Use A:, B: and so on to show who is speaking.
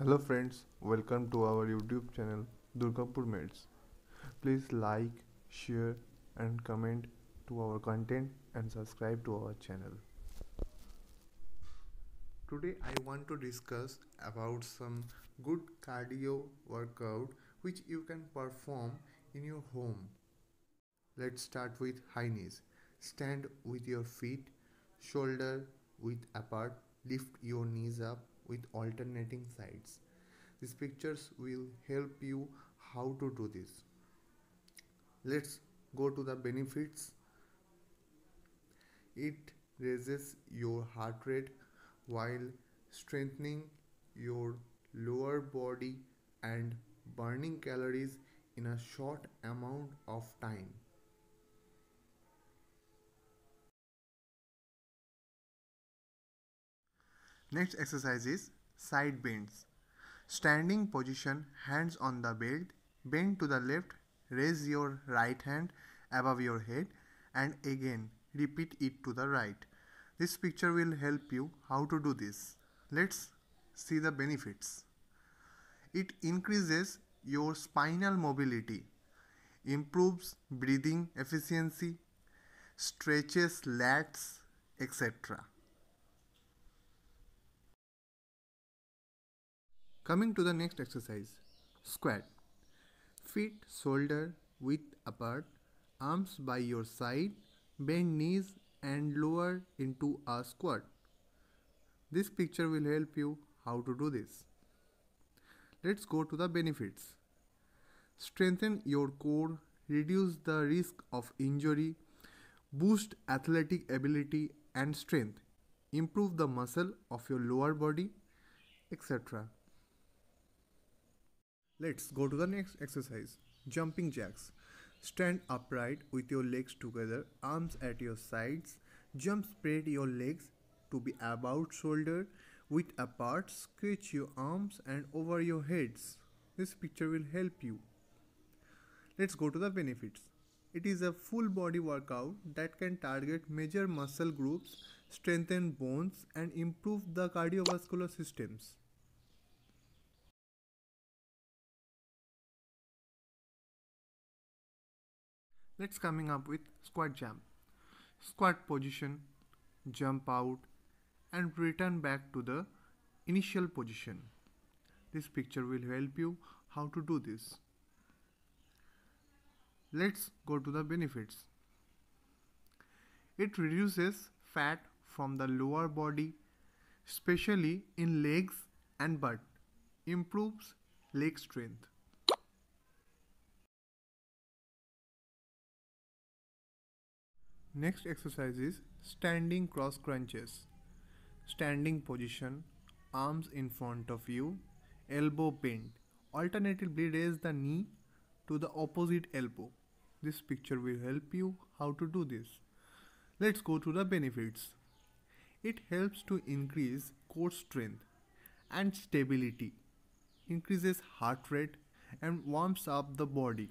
A: Hello friends, welcome to our YouTube channel Durgapur Mates. Please like, share and comment to our content and subscribe to our channel. Today I want to discuss about some good cardio workout which you can perform in your home. Let's start with high knees. Stand with your feet shoulder width apart. Lift your knees up with alternating sides. These pictures will help you how to do this. Let's go to the benefits. It raises your heart rate while strengthening your lower body and burning calories in a short amount of time. Next exercise is side bends. Standing position, hands on the belt, bend to the left, raise your right hand above your head and again repeat it to the right. This picture will help you how to do this. Let's see the benefits. It increases your spinal mobility, improves breathing efficiency, stretches lats, etc. Coming to the next exercise squat. Feet shoulder width apart, arms by your side, bend knees and lower into a squat. This picture will help you how to do this. Let's go to the benefits. Strengthen your core, reduce the risk of injury, boost athletic ability and strength, improve the muscle of your lower body, etc. Let's go to the next exercise. Jumping jacks. Stand upright with your legs together, arms at your sides. Jump spread your legs to be about shoulder width apart. Stretch your arms and over your heads. This picture will help you. Let's go to the benefits. It is a full body workout that can target major muscle groups, strengthen bones and improve the cardiovascular systems. Let's coming up with squat jump. Squat position, jump out and return back to the initial position. This picture will help you how to do this. Let's go to the benefits. It reduces fat from the lower body, especially in legs and butt. Improves leg strength. Next exercise is standing cross crunches. Standing position, arms in front of you, elbow bent. Alternatively raise the knee to the opposite elbow. This picture will help you how to do this. Let's go to the benefits. It helps to increase core strength and stability, increases heart rate and warms up the body.